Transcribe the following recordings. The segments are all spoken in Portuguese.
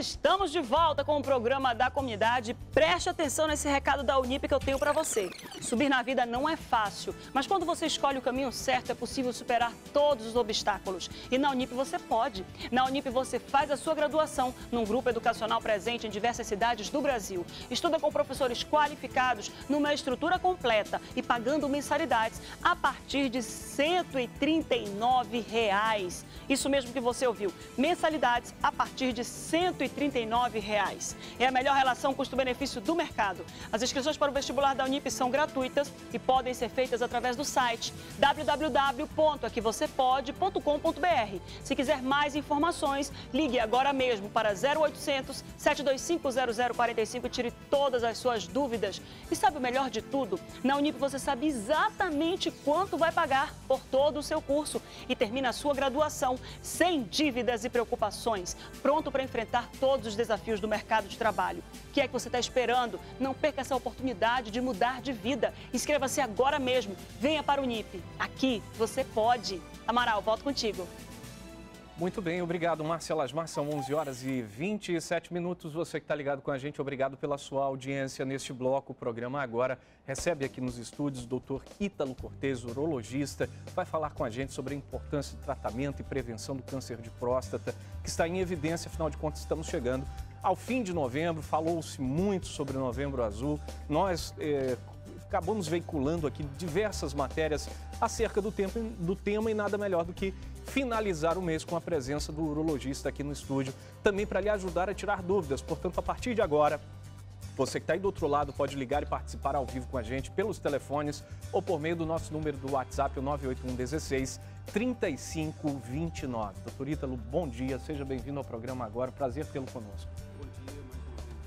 Estamos de volta com o programa da comunidade. Preste atenção nesse recado da Unip que eu tenho para você. Subir na vida não é fácil, mas quando você escolhe o caminho certo, é possível superar todos os obstáculos. E na Unip você pode. Na Unip você faz a sua graduação num grupo educacional presente em diversas cidades do Brasil. Estuda com professores qualificados numa estrutura completa e pagando mensalidades a partir de 139 reais. Isso mesmo que você ouviu. Mensalidades a partir de R$ 139. Reais. É a melhor relação custo-benefício do mercado. As inscrições para o vestibular da Unip são gratuitas e podem ser feitas através do site www.aquivocêpode.com.br. Se quiser mais informações, ligue agora mesmo para 0800 725 0045 e tire todas as suas dúvidas. E sabe o melhor de tudo? Na Unip você sabe exatamente quanto vai pagar por todo o seu curso e termina a sua graduação sem dívidas e preocupações, pronto para enfrentar todos os desafios do mercado de trabalho. O que é que você está esperando? Não perca essa oportunidade de mudar de vida. Inscreva-se agora mesmo. Venha para o NIP. Aqui você pode. Amaral, volto contigo. Muito bem, obrigado, Marcela Asmar. São 11 horas e 27 minutos. Você que está ligado com a gente, obrigado pela sua audiência neste bloco. O programa agora recebe aqui nos estúdios o doutor Ítalo Cortez, urologista, vai falar com a gente sobre a importância do tratamento e prevenção do câncer de próstata, que está em evidência, afinal de contas, estamos chegando ao fim de novembro. Falou-se muito sobre o Novembro Azul. Nós eh, acabamos veiculando aqui diversas matérias acerca do, tempo, do tema e nada melhor do que finalizar o mês com a presença do urologista aqui no estúdio, também para lhe ajudar a tirar dúvidas. Portanto, a partir de agora, você que está aí do outro lado pode ligar e participar ao vivo com a gente pelos telefones ou por meio do nosso número do WhatsApp, o 981 16 3529. Doutor Ítalo, bom dia, seja bem-vindo ao programa agora, prazer tê-lo conosco. Bom dia, mais uma vez,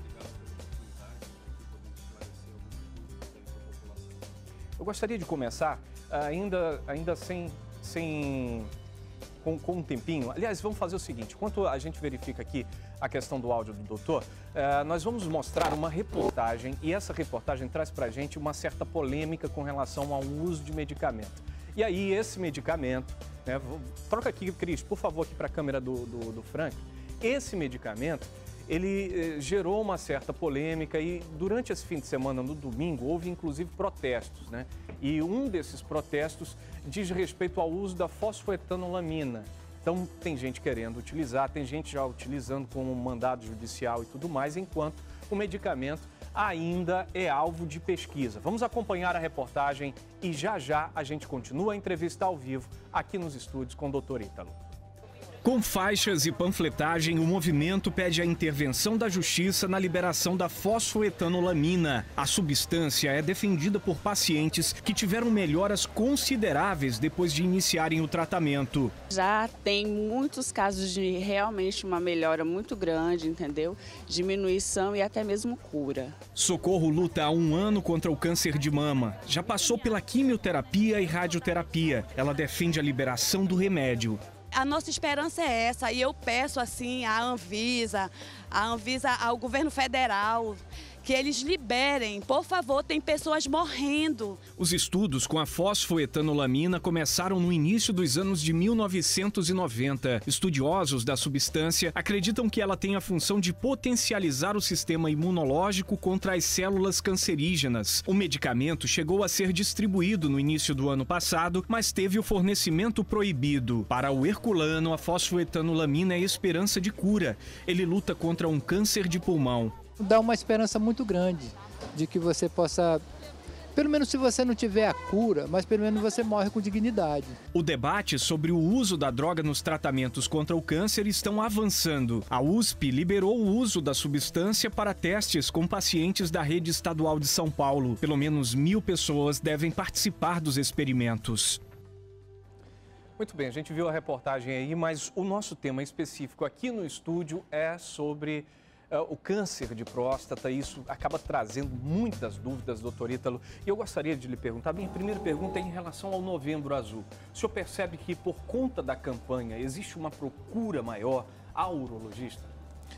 obrigado pela oportunidade Eu gostaria de começar ainda, ainda sem, sem com, com um tempinho. Aliás, vamos fazer o seguinte: enquanto a gente verifica aqui a questão do áudio do doutor, eh, nós vamos mostrar uma reportagem e essa reportagem traz para a gente uma certa polêmica com relação ao uso de medicamento. E aí, esse medicamento, né, troca aqui, Cris, por favor, aqui para a câmera do, do, do Frank. Esse medicamento ele eh, gerou uma certa polêmica e durante esse fim de semana, no domingo, houve inclusive protestos, né? E um desses protestos diz respeito ao uso da fosfoetanolamina. Então, tem gente querendo utilizar, tem gente já utilizando como mandado judicial e tudo mais, enquanto o medicamento ainda é alvo de pesquisa. Vamos acompanhar a reportagem e já já a gente continua a entrevista ao vivo aqui nos estúdios com o Dr. Ítalo. Com faixas e panfletagem, o movimento pede a intervenção da justiça na liberação da fosfoetanolamina. A substância é defendida por pacientes que tiveram melhoras consideráveis depois de iniciarem o tratamento. Já tem muitos casos de realmente uma melhora muito grande, entendeu? Diminuição e até mesmo cura. Socorro luta há um ano contra o câncer de mama. Já passou pela quimioterapia e radioterapia. Ela defende a liberação do remédio a nossa esperança é essa e eu peço assim à Anvisa, à Anvisa ao governo federal que eles liberem. Por favor, tem pessoas morrendo. Os estudos com a fosfoetanolamina começaram no início dos anos de 1990. Estudiosos da substância acreditam que ela tem a função de potencializar o sistema imunológico contra as células cancerígenas. O medicamento chegou a ser distribuído no início do ano passado, mas teve o fornecimento proibido. Para o herculano, a fosfoetanolamina é esperança de cura. Ele luta contra um câncer de pulmão dá uma esperança muito grande de que você possa pelo menos se você não tiver a cura, mas pelo menos você morre com dignidade. O debate sobre o uso da droga nos tratamentos contra o câncer estão avançando. A USP liberou o uso da substância para testes com pacientes da rede estadual de São Paulo. Pelo menos mil pessoas devem participar dos experimentos. Muito bem, a gente viu a reportagem aí, mas o nosso tema específico aqui no estúdio é sobre o câncer de próstata, isso acaba trazendo muitas dúvidas, doutor Ítalo. E eu gostaria de lhe perguntar, minha primeira pergunta é em relação ao Novembro Azul. O senhor percebe que por conta da campanha existe uma procura maior ao urologista?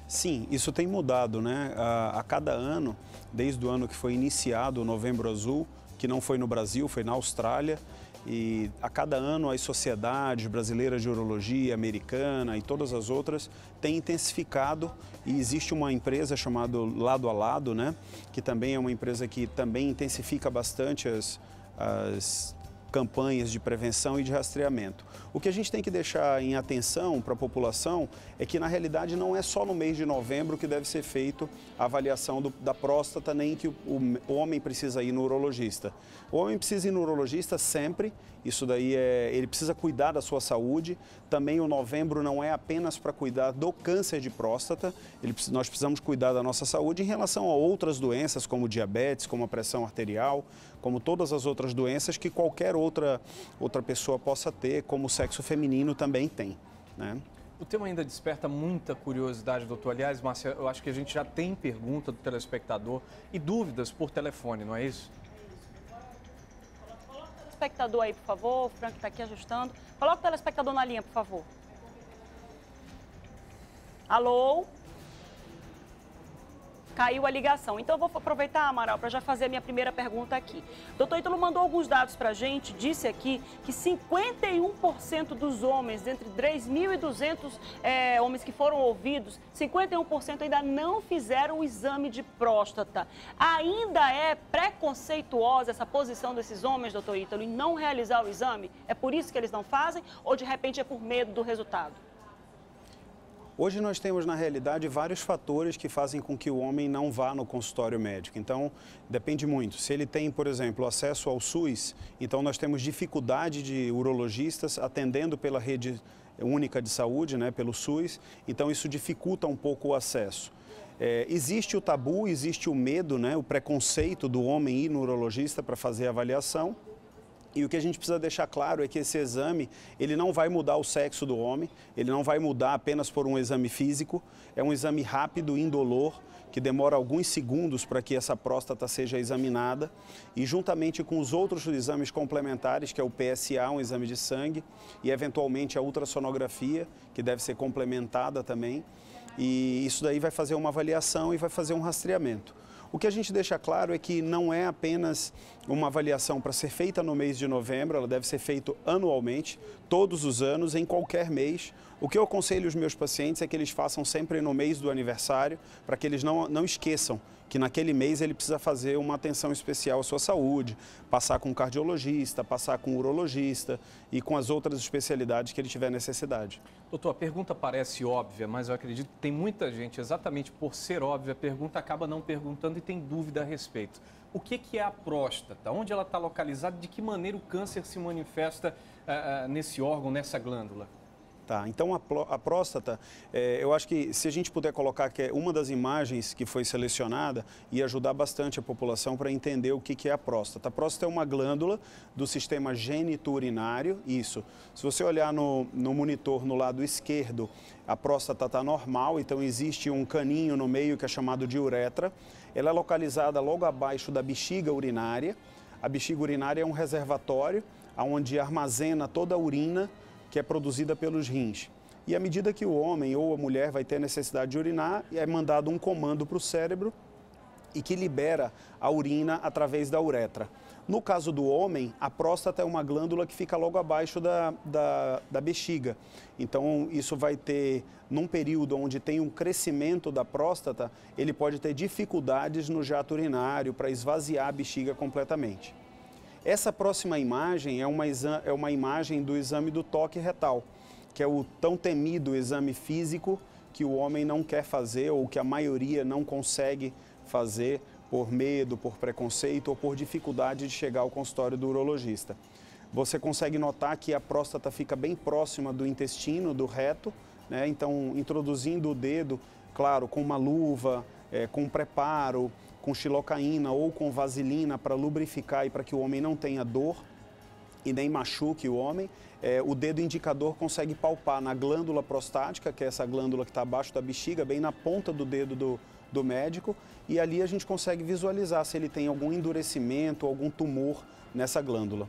Sim, isso tem mudado, né? A, a, cada ano, desde o ano que foi iniciado o Novembro Azul, que não foi no Brasil, foi na Austrália, E a cada ano as sociedades brasileiras de urologia, americana e todas as outras têm intensificado. E existe uma empresa chamada Lado a Lado, né, que também é uma empresa que também intensifica bastante as, as campanhas de prevenção e de rastreamento. O que a gente tem que deixar em atenção para a população é que, na realidade, não é só no mês de novembro que deve ser feito a avaliação do, da próstata, nem que o, o, homem precisa ir no urologista. O homem precisa ir no urologista sempre, isso daí é, ele precisa cuidar da sua saúde. Também o novembro não é apenas para cuidar do câncer de próstata, ele, nós precisamos cuidar da nossa saúde em relação a outras doenças, como diabetes, como a pressão arterial, como todas as outras doenças que qualquer outra, outra pessoa possa ter, como o sexo feminino também tem. Né? O tema ainda desperta muita curiosidade, doutor. Aliás, Márcia, eu acho que a gente já tem pergunta do telespectador e dúvidas por telefone, não é isso? Telespectador aí, por favor. O Frank está aqui ajustando. Coloca o telespectador na linha, por favor. Alô? Caiu a ligação. Então, eu vou aproveitar, Amaral, para já fazer a minha primeira pergunta aqui. Doutor Ítalo mandou alguns dados para a gente, disse aqui que 51% dos homens, entre 3.200 é, homens que foram ouvidos, 51% ainda não fizeram o exame de próstata. Ainda é preconceituosa essa posição desses homens, doutor Ítalo, em não realizar o exame? É por isso que eles não fazem ou, de repente, é por medo do resultado? Hoje nós temos, na realidade, vários fatores que fazem com que o homem não vá no consultório médico. Então, depende muito. Se ele tem, por exemplo, acesso ao SUS, então nós temos dificuldade de urologistas atendendo pela rede única de saúde, né, pelo SUS, então isso dificulta um pouco o acesso. É, existe o tabu, existe o medo, né, o preconceito do homem ir no urologista para fazer avaliação. E o que a gente precisa deixar claro é que esse exame, ele não vai mudar o sexo do homem, ele não vai mudar apenas por um exame físico, é um exame rápido, indolor, que demora alguns segundos para que essa próstata seja examinada. E juntamente com os outros exames complementares, que é o PSA, um exame de sangue, e eventualmente a ultrassonografia, que deve ser complementada também, e isso daí vai fazer uma avaliação e vai fazer um rastreamento. O que a gente deixa claro é que não é apenas uma avaliação para ser feita no mês de novembro, ela deve ser feita anualmente, todos os anos, em qualquer mês. O que eu aconselho os meus pacientes é que eles façam sempre no mês do aniversário, para que eles não, não esqueçam que naquele mês ele precisa fazer uma atenção especial à sua saúde, passar com um cardiologista, passar com um urologista e com as outras especialidades que ele tiver necessidade. Doutor, a pergunta parece óbvia, mas eu acredito que tem muita gente, exatamente por ser óbvia, a pergunta acaba não perguntando e tem dúvida a respeito. O que, é a próstata? Onde ela está localizada? De que maneira o câncer se manifesta uh, nesse órgão, nessa glândula? Tá, então a, a próstata, é, eu acho que se a gente puder colocar que é uma das imagens que foi selecionada, ia ajudar bastante a população para entender o que, que é a próstata. A próstata é uma glândula do sistema geniturinário, isso. Se você olhar no, no monitor no lado esquerdo, a próstata está normal, então existe um caninho no meio que é chamado de uretra. Ela é localizada logo abaixo da bexiga urinária. A bexiga urinária é um reservatório onde armazena toda a urina que é produzida pelos rins. E à medida que o homem ou a mulher vai ter necessidade de urinar, é mandado um comando para o cérebro e que libera a urina através da uretra. No caso do homem, a próstata é uma glândula que fica logo abaixo da, da, da, bexiga. Então, isso vai ter, num período onde tem um crescimento da próstata, ele pode ter dificuldades no jato urinário para esvaziar a bexiga completamente. Essa próxima imagem é uma, é uma imagem do exame do toque retal, que é o tão temido exame físico que o homem não quer fazer ou que a maioria não consegue fazer por medo, por preconceito ou por dificuldade de chegar ao consultório do urologista. Você consegue notar que a próstata fica bem próxima do intestino, do reto, né? então introduzindo o dedo, claro, com uma luva, é, com preparo, com xilocaína ou com vaselina para lubrificar e para que o homem não tenha dor e nem machuque o homem, é, o dedo indicador consegue palpar na glândula prostática, que é essa glândula que está abaixo da bexiga, bem na ponta do dedo do, do médico, e ali a gente consegue visualizar se ele tem algum endurecimento, algum tumor nessa glândula.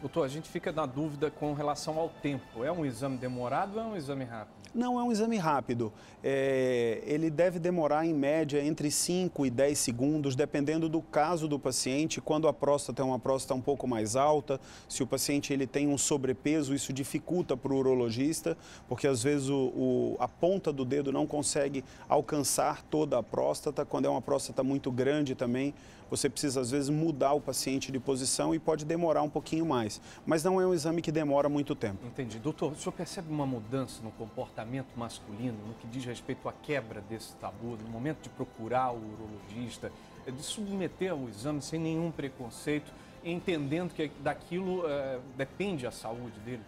Doutor, a gente fica na dúvida com relação ao tempo. É um exame demorado ou é um exame rápido? Não é um exame rápido. É, ele deve demorar em média entre 5 e 10 segundos, dependendo do caso do paciente. Quando a próstata é uma próstata um pouco mais alta, se o paciente ele tem um sobrepeso, isso dificulta para o urologista, porque às vezes o, o, a ponta do dedo não consegue alcançar toda a próstata. Quando é uma próstata muito grande também, você precisa às vezes mudar o paciente de posição e pode demorar um pouquinho mais. Mas não é um exame que demora muito tempo. Entendi. Doutor, o senhor percebe uma mudança no comportamento masculino no que diz respeito à quebra desse tabu, no momento de procurar o urologista, de submeter ao exame sem nenhum preconceito, entendendo que daquilo é, depende a saúde dele?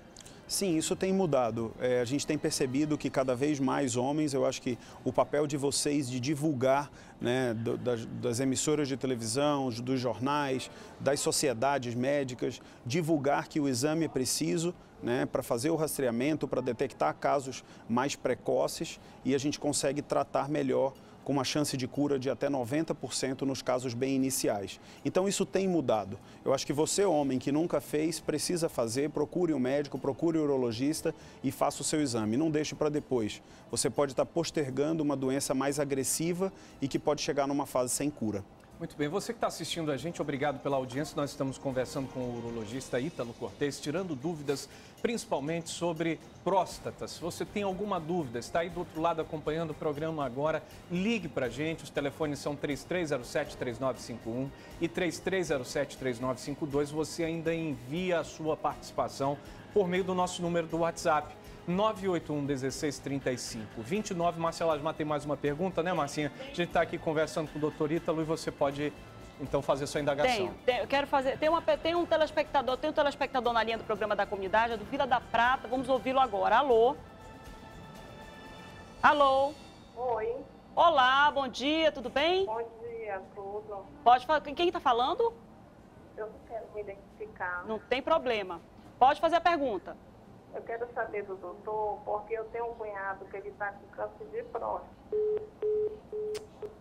Sim, isso tem mudado. É, a gente tem percebido que cada vez mais homens, eu acho que o papel de vocês de divulgar né, do, das, das, emissoras de televisão, dos jornais, das sociedades médicas, divulgar que o exame é preciso né, para fazer o rastreamento, para detectar casos mais precoces e a gente consegue tratar melhor com uma chance de cura de até 90% nos casos bem iniciais. Então isso tem mudado. Eu acho que você, homem que nunca fez, precisa fazer, procure um médico, procure um urologista e faça o seu exame. Não deixe para depois. Você pode estar postergando uma doença mais agressiva e que pode chegar numa fase sem cura. Muito bem, você que está assistindo a gente, obrigado pela audiência. Nós estamos conversando com o urologista Ítalo Cortez, tirando dúvidas principalmente sobre próstata. Se você tem alguma dúvida, está aí do outro lado acompanhando o programa agora, ligue para a gente. Os telefones são 3307-3951 e 3307-3952. Você ainda envia a sua participação por meio do nosso número do WhatsApp. 981 1635 29. Marcela Asmar tem mais uma pergunta, né, Marcinha? A gente está aqui conversando com o doutor Ítalo e você pode então fazer sua indagação. Tenho, tenho, eu quero fazer. Tem, uma, tem um telespectador, tem um telespectador na linha do programa da comunidade, é do Vila da Prata. Vamos ouvi-lo agora. Alô? Alô? Oi. Olá, bom dia, tudo bem? Bom dia, tudo. Pode falar. Quem está falando? Eu não quero me identificar. Não tem problema. Pode fazer a pergunta. Eu quero saber do doutor, porque eu tenho um cunhado que ele está com câncer de próstata.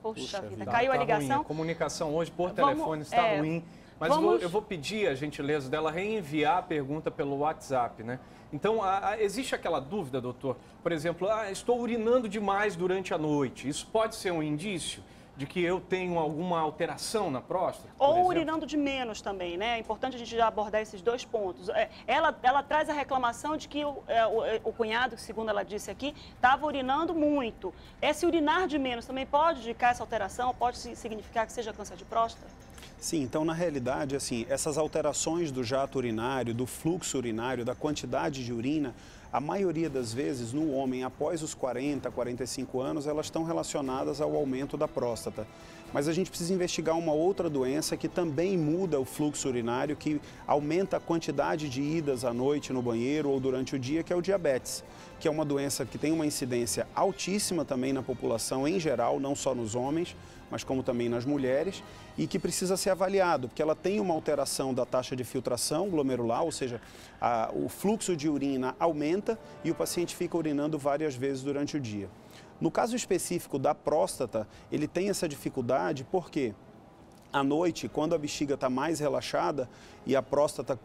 Puxa, Puxa vida, caiu tá, a ligação? Ruim. A comunicação hoje por Vamos, telefone está é, ruim. Mas vamos... vou, eu vou pedir a gentileza dela reenviar a pergunta pelo WhatsApp, né? Então, a, a, existe aquela dúvida, doutor? Por exemplo, ah, estou urinando demais durante a noite. Isso pode ser um indício? De que eu tenho alguma alteração na próstata? Ou urinando de menos também, né? É importante a gente já abordar esses dois pontos. É, ela, ela traz a reclamação de que o, é, o, é, o cunhado, segundo ela disse aqui, estava urinando muito. Esse urinar de menos também pode indicar essa alteração? Pode significar que seja câncer de próstata? Sim, então na realidade, assim, essas alterações do jato urinário, do fluxo urinário, da quantidade de urina, a maioria das vezes no homem após os 40, 45 anos, elas estão relacionadas ao aumento da próstata. Mas a gente precisa investigar uma outra doença que também muda o fluxo urinário, que aumenta a quantidade de idas à noite no banheiro ou durante o dia, que é o diabetes, que é uma doença que tem uma incidência altíssima também na população em geral, não só nos homens, mas como também nas mulheres, e que precisa ser avaliado, porque ela tem uma alteração da taxa de filtração glomerular, ou seja, a, o fluxo de urina aumenta e o paciente fica urinando várias vezes durante o dia. No caso específico da próstata, ele tem essa dificuldade porque à noite, quando a bexiga está mais relaxada e a próstata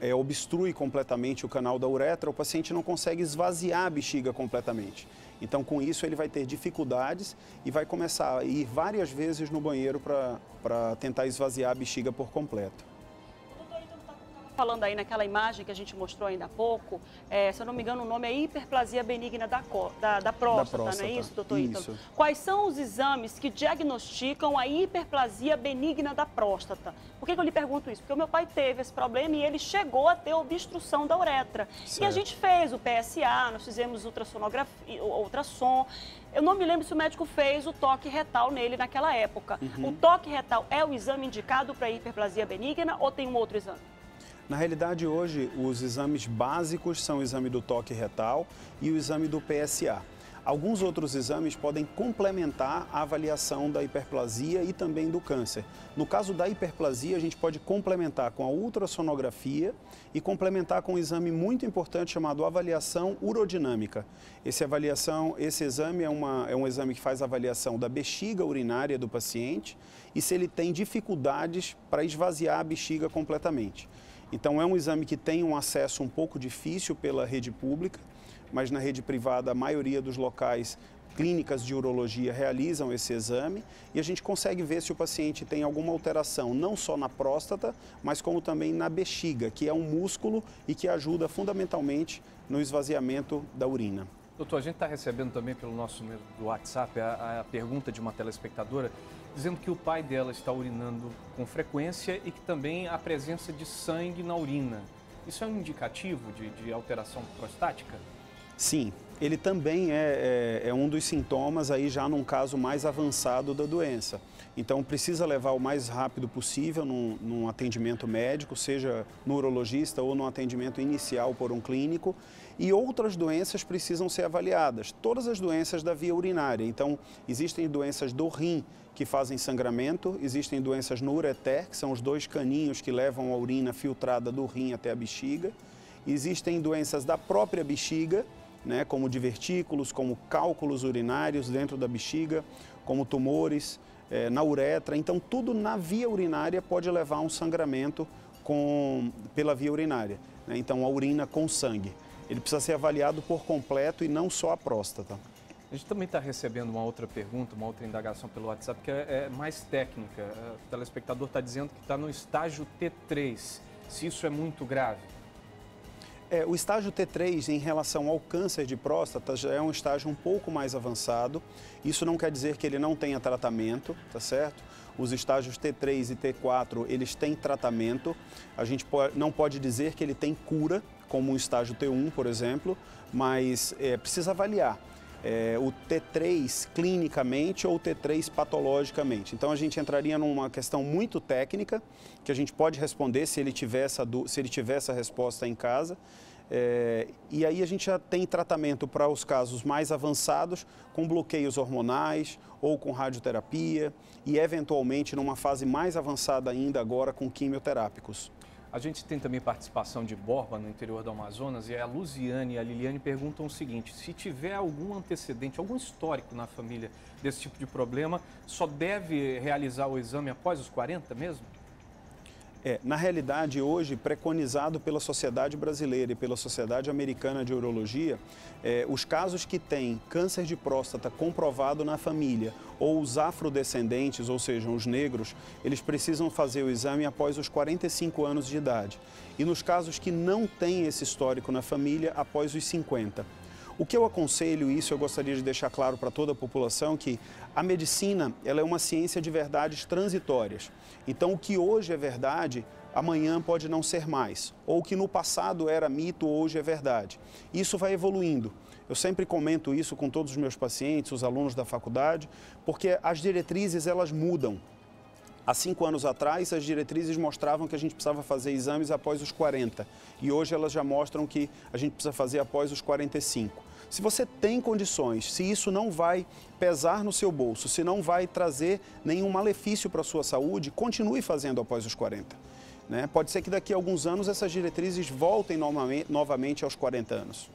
é, obstrui completamente o canal da uretra, o paciente não consegue esvaziar a bexiga completamente. Então, com isso, ele vai ter dificuldades e vai começar a ir várias vezes no banheiro para tentar esvaziar a bexiga por completo falando aí naquela imagem que a gente mostrou ainda há pouco, é, se eu não me engano, o nome é hiperplasia benigna da, da, da, próstata, da próstata, não é isso, doutor Ítalo? Quais são os exames que diagnosticam a hiperplasia benigna da próstata? Por que, que, eu lhe pergunto isso? Porque o meu pai teve esse problema e ele chegou a ter obstrução da uretra. Certo. E a gente fez o PSA, nós fizemos ultrassonografia, ultrassom. Eu não me lembro se o médico fez o toque retal nele naquela época. Uhum. O toque retal é o exame indicado para hiperplasia benigna ou tem um outro exame? Na realidade, hoje, os exames básicos são o exame do toque retal e o exame do PSA. Alguns outros exames podem complementar a avaliação da hiperplasia e também do câncer. No caso da hiperplasia, a gente pode complementar com a ultrassonografia e complementar com um exame muito importante chamado avaliação urodinâmica. Esse, avaliação, esse exame é, uma, é um exame que faz avaliação da bexiga urinária do paciente e se ele tem dificuldades para esvaziar a bexiga completamente. Então é um exame que tem um acesso um pouco difícil pela rede pública, mas na rede privada a maioria dos locais clínicas de urologia realizam esse exame e a gente consegue ver se o paciente tem alguma alteração, não só na próstata, mas como também na bexiga, que é um músculo e que ajuda fundamentalmente no esvaziamento da urina. Doutor, a gente está recebendo também pelo nosso do WhatsApp a, a, pergunta de uma telespectadora dizendo que o pai dela está urinando com frequência e que também há presença de sangue na urina. Isso é um indicativo de, de alteração prostática? Sim, ele também é, é, é, um dos sintomas aí já num caso mais avançado da doença. Então precisa levar o mais rápido possível num, num atendimento médico, seja no urologista ou no atendimento inicial por um clínico. E outras doenças precisam ser avaliadas, todas as doenças da via urinária. Então existem doenças do rim que fazem sangramento, existem doenças no ureter, que são os dois caninhos que levam a urina filtrada do rim até a bexiga. Existem doenças da própria bexiga, né, como divertículos, como cálculos urinários dentro da bexiga, como tumores é, na uretra. Então, tudo na via urinária pode levar a um sangramento com, pela via urinária. Né? Então, a urina com sangue. Ele precisa ser avaliado por completo e não só a próstata. A gente também está recebendo uma outra pergunta, uma outra indagação pelo WhatsApp, que é, é mais técnica. O telespectador está dizendo que está no estágio T3. Se isso é muito grave? É, o estágio T3 em relação ao câncer de próstata já é um estágio um pouco mais avançado. Isso não quer dizer que ele não tenha tratamento, tá certo? Os estágios T3 e T4, eles têm tratamento. A gente não pode dizer que ele tem cura, como o estágio T1, por exemplo, mas é, precisa avaliar. É, o T3 clinicamente ou o T3 patologicamente. Então a gente entraria numa questão muito técnica, que a gente pode responder se ele tiver essa, se ele tiver essa resposta em casa. É, e aí a gente já tem tratamento para os casos mais avançados, com bloqueios hormonais ou com radioterapia e eventualmente numa fase mais avançada ainda agora com quimioterápicos. A gente tem também participação de Borba no interior do Amazonas e a Luziane e a Liliane perguntam o seguinte: se tiver algum antecedente, algum histórico na família desse tipo de problema, só deve realizar o exame após os 40 mesmo? É, na realidade, hoje, preconizado pela Sociedade Brasileira e pela Sociedade Americana de Urologia, é, os casos que têm câncer de próstata comprovado na família ou os afrodescendentes, ou seja, os negros, eles precisam fazer o exame após os 45 anos de idade. E nos casos que não têm esse histórico na família, após os 50. O que eu aconselho, isso eu gostaria de deixar claro para toda a população, que a medicina ela é uma ciência de verdades transitórias. Então, o que hoje é verdade, amanhã pode não ser mais. Ou o que no passado era mito, hoje é verdade. Isso vai evoluindo. Eu sempre comento isso com todos os meus pacientes, os alunos da faculdade, porque as diretrizes elas mudam. Há cinco anos atrás, as diretrizes mostravam que a gente precisava fazer exames após os 40 e hoje elas já mostram que a gente precisa fazer após os 45. Se você tem condições, se isso não vai pesar no seu bolso, se não vai trazer nenhum malefício para a sua saúde, continue fazendo após os 40. Né? Pode ser que daqui a alguns anos essas diretrizes voltem novamente aos 40 anos.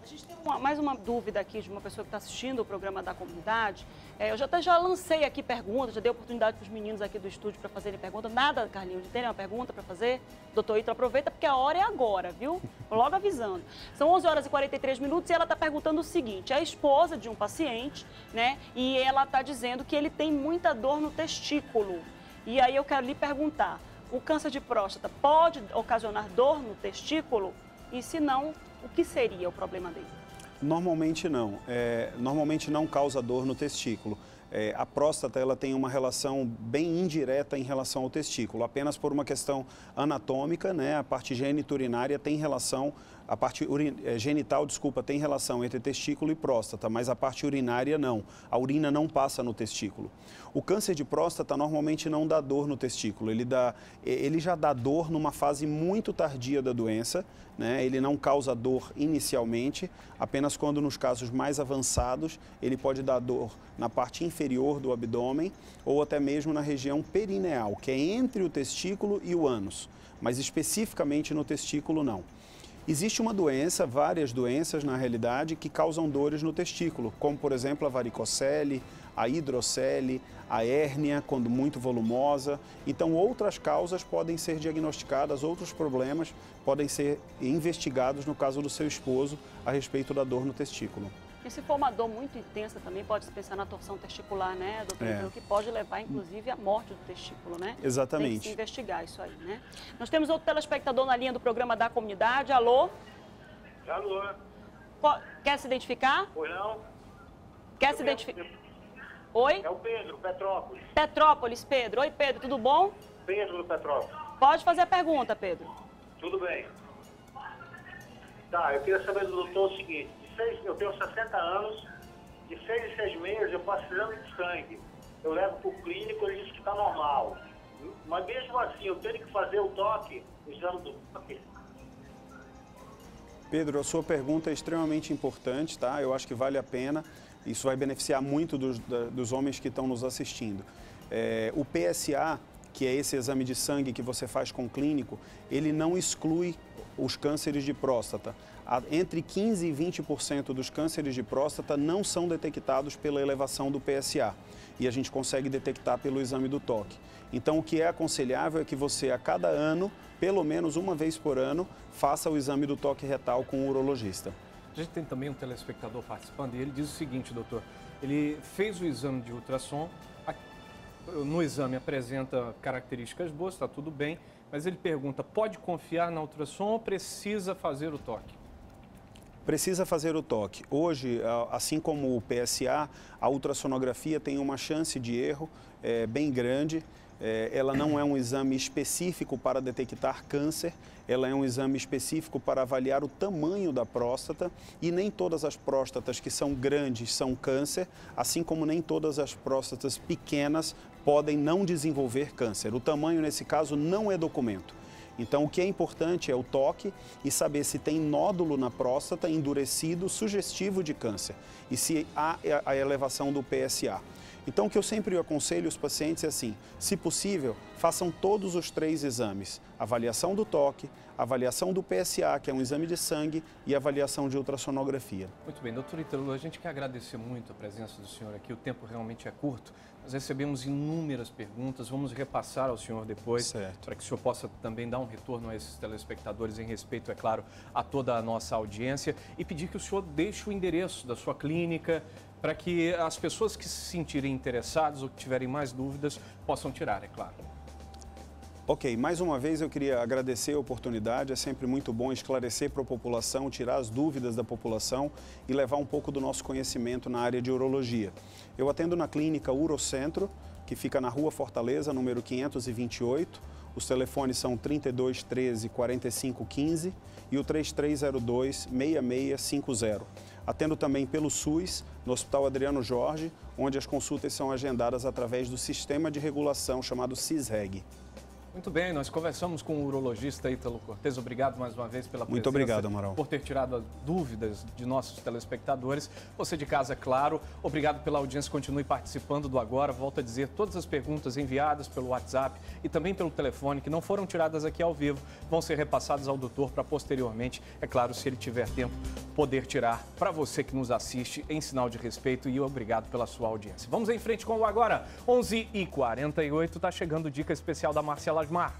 A gente tem uma, mais uma dúvida aqui de uma pessoa que está assistindo o programa da comunidade. É, eu já até já lancei aqui perguntas, já dei oportunidade para os meninos aqui do estúdio para fazerem pergunta. Nada, Carlinhos, tem uma pergunta para fazer? Doutor Ito, aproveita porque a hora é agora, viu? Logo avisando. São 11 horas e 43 minutos e ela está perguntando o seguinte: a esposa de um paciente, né? E ela está dizendo que ele tem muita dor no testículo. E aí eu quero lhe perguntar: o câncer de próstata pode ocasionar dor no testículo? E se não, o que seria o problema dele? Normalmente não. É, normalmente não causa dor no testículo. É, a próstata ela tem uma relação bem indireta em relação ao testículo, apenas por uma questão anatômica, né? A parte geniturinária tem relação a parte eh, genital, desculpa, tem relação entre testículo e próstata, mas a parte urinária não. A urina não passa no testículo. O câncer de próstata normalmente não dá dor no testículo, ele, dá, ele já dá dor numa fase muito tardia da doença, né? ele não causa dor inicialmente, apenas quando nos casos mais avançados ele pode dar dor na parte inferior do abdômen ou até mesmo na região perineal, que é entre o testículo e o ânus, mas especificamente no testículo não. Existe uma doença, várias doenças na realidade, que causam dores no testículo, como por exemplo a varicocele, a hidrocele, a hérnia, quando muito volumosa. Então, outras causas podem ser diagnosticadas, outros problemas podem ser investigados no caso do seu esposo a respeito da dor no testículo. E se for uma dor muito intensa também, pode se pensar na torção testicular, né, doutor? É. Que pode levar, inclusive, à morte do testículo, né? Exatamente. Tem que se investigar isso aí, né? Nós temos outro telespectador na linha do programa da comunidade. Alô? Alô? Quer se identificar? Pois não. Quer Eu se identificar? Oi? É o Pedro, Petrópolis. Petrópolis, Pedro. Oi, Pedro, tudo bom? Pedro do Petrópolis. Pode fazer a pergunta, Pedro. Tudo bem. Tá, eu queria saber do doutor o seguinte seis, eu tenho 60 anos, de seis em seis meses eu passo exame de sangue. Eu levo para o clínico, ele diz que está normal. Mas mesmo assim, eu tenho que fazer o toque, o exame do toque. Pedro, a sua pergunta é extremamente importante, tá? Eu acho que vale a pena. Isso vai beneficiar muito dos, dos homens que estão nos assistindo. É, o PSA, que é esse exame de sangue que você faz com o clínico, ele não exclui os cânceres de próstata entre 15% e 20% dos cânceres de próstata não são detectados pela elevação do PSA e a gente consegue detectar pelo exame do toque. Então, o que é aconselhável é que você, a cada ano, pelo menos uma vez por ano, faça o exame do toque retal com o urologista. A gente tem também um telespectador participando e ele diz o seguinte, doutor: ele fez o exame de ultrassom, no exame apresenta características boas, está tudo bem, mas ele pergunta: pode confiar na ultrassom ou precisa fazer o toque? Precisa fazer o toque. Hoje, assim como o PSA, a ultrassonografia tem uma chance de erro é, bem grande. É, ela não é um exame específico para detectar câncer, ela é um exame específico para avaliar o tamanho da próstata e nem todas as próstatas que são grandes são câncer, assim como nem todas as próstatas pequenas podem não desenvolver câncer. O tamanho, nesse caso, não é documento. Então, o que é importante é o toque e saber se tem nódulo na próstata endurecido, sugestivo de câncer, e se há a elevação do PSA. Então, o que eu sempre aconselho os pacientes é assim: se possível, façam todos os três exames: avaliação do toque, avaliação do PSA, que é um exame de sangue, e avaliação de ultrassonografia. Muito bem, doutor Ítalo, a gente quer agradecer muito a presença do senhor aqui, o tempo realmente é curto. Nós recebemos inúmeras perguntas, vamos repassar ao senhor depois, para que o senhor possa também dar um retorno a esses telespectadores, em respeito, é claro, a toda a nossa audiência, e pedir que o senhor deixe o endereço da sua clínica, para que as pessoas que se sentirem interessadas ou que tiverem mais dúvidas possam tirar, é claro. Ok, mais uma vez eu queria agradecer a oportunidade. É sempre muito bom esclarecer para a população, tirar as dúvidas da população e levar um pouco do nosso conhecimento na área de urologia. Eu atendo na clínica Urocentro, que fica na Rua Fortaleza, número 528. Os telefones são 32 13 45 15 e o 3302 6650. Atendo também pelo SUS, no Hospital Adriano Jorge, onde as consultas são agendadas através do sistema de regulação chamado CISREG. Muito bem, nós conversamos com o urologista Ítalo Cortes. Obrigado mais uma vez pela presença. Muito obrigado, Amaral. Por ter tirado as dúvidas de nossos telespectadores. Você de casa, claro. Obrigado pela audiência. Continue participando do Agora. Volto a dizer, todas as perguntas enviadas pelo WhatsApp e também pelo telefone, que não foram tiradas aqui ao vivo, vão ser repassadas ao doutor para posteriormente, é claro, se ele tiver tempo, poder tirar para você que nos assiste em sinal de respeito e obrigado pela sua audiência. Vamos em frente com o Agora. 11h48, está chegando dica especial da Marcela Alkmaar.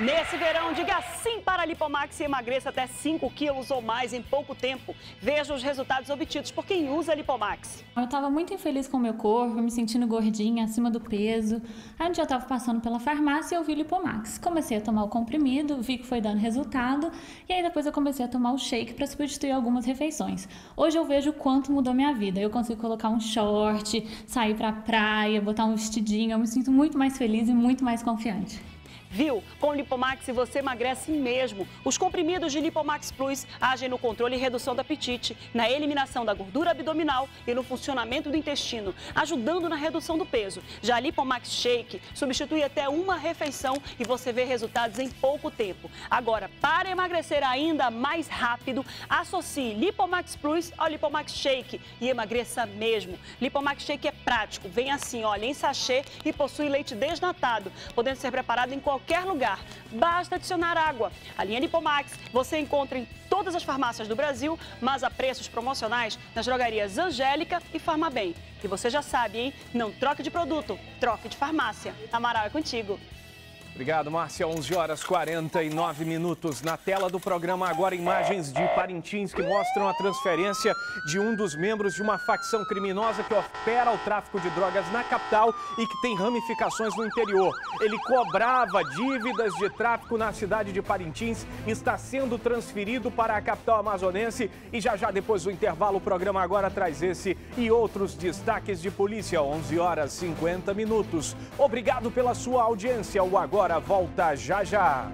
Nesse verão, diga sim para a Lipomax e emagreça até 5 quilos ou mais em pouco tempo. Veja os resultados obtidos por quem usa a Lipomax. Eu estava muito infeliz com o meu corpo, me sentindo gordinha, acima do peso. Aí um dia eu estava passando pela farmácia e eu vi Lipomax. Comecei a tomar o comprimido, vi que foi dando resultado. E aí depois eu comecei a tomar o shake para substituir algumas refeições. Hoje eu vejo o quanto mudou minha vida. Eu consigo colocar um short, sair para a praia, botar um vestidinho. Eu me sinto muito mais feliz e muito mais confiante. Viu? Com o Lipomax você emagrece mesmo. Os comprimidos de Lipomax Plus agem no controle e redução do apetite, na eliminação da gordura abdominal e no funcionamento do intestino, ajudando na redução do peso. Já a Lipomax Shake substitui até uma refeição e você vê resultados em pouco tempo. Agora, para emagrecer ainda mais rápido, associe Lipomax Plus ao Lipomax Shake e emagreça mesmo. Lipomax Shake é prático, vem assim, olha, em sachê e possui leite desnatado, podendo ser preparado em qualquer qualquer lugar. Basta adicionar água. A linha Lipomax você encontra em todas as farmácias do Brasil, mas a preços promocionais nas drogarias Angélica e Farmabem. E você já sabe, hein? Não troque de produto, troque de farmácia. Amaral é contigo. Obrigado, Márcia. 11 horas 49 minutos. Na tela do programa, agora imagens de Parintins que mostram a transferência de um dos membros de uma facção criminosa que opera o tráfico de drogas na capital e que tem ramificações no interior. Ele cobrava dívidas de tráfico na cidade de Parintins, está sendo transferido para a capital amazonense e já já depois do intervalo o programa agora traz esse e outros destaques de polícia. 11 horas 50 minutos. Obrigado pela sua audiência. O Agora volta já já.